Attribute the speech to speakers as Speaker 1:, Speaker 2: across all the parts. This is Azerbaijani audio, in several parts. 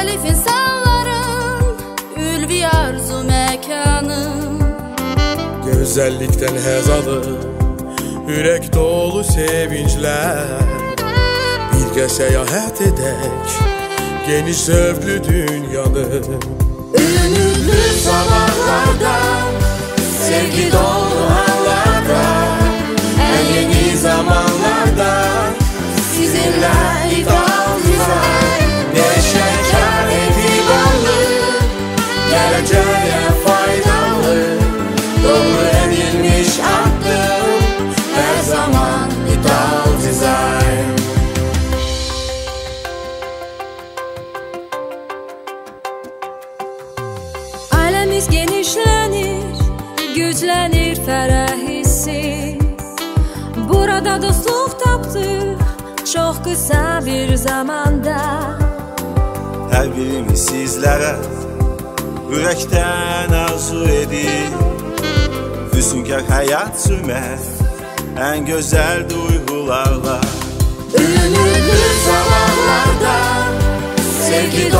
Speaker 1: müxtəlif insanların ülvi arzu məkanı Gözəllikdən həzalı Ürək dolu sevinclər Birgə səyahət edək Geniş zövqlü dünyanı
Speaker 2: Ümidli sabahlarda Sevgi dolu
Speaker 3: Aləmiz genişlənir, güclənir fərəh hissi. Burada dostluq tapdıq, çox qısa bir zamanda.
Speaker 4: Hər birimiz sizlərə ürəkdən arzu edir Füsunkar həyat sürmək ən gözəl duyğularla
Speaker 2: Ümidli sabahlarda Sevgi dolu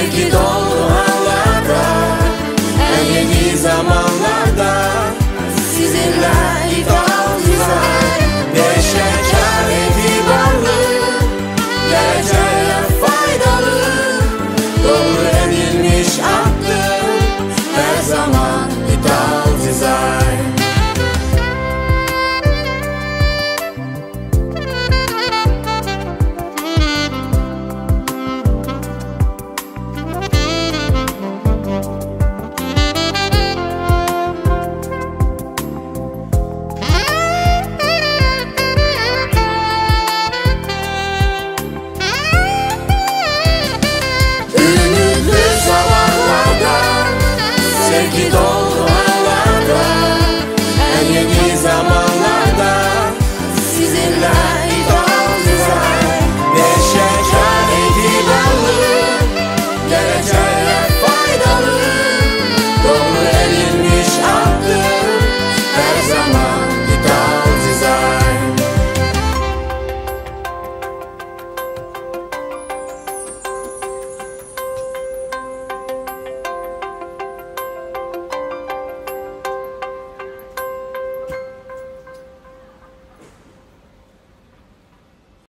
Speaker 2: el que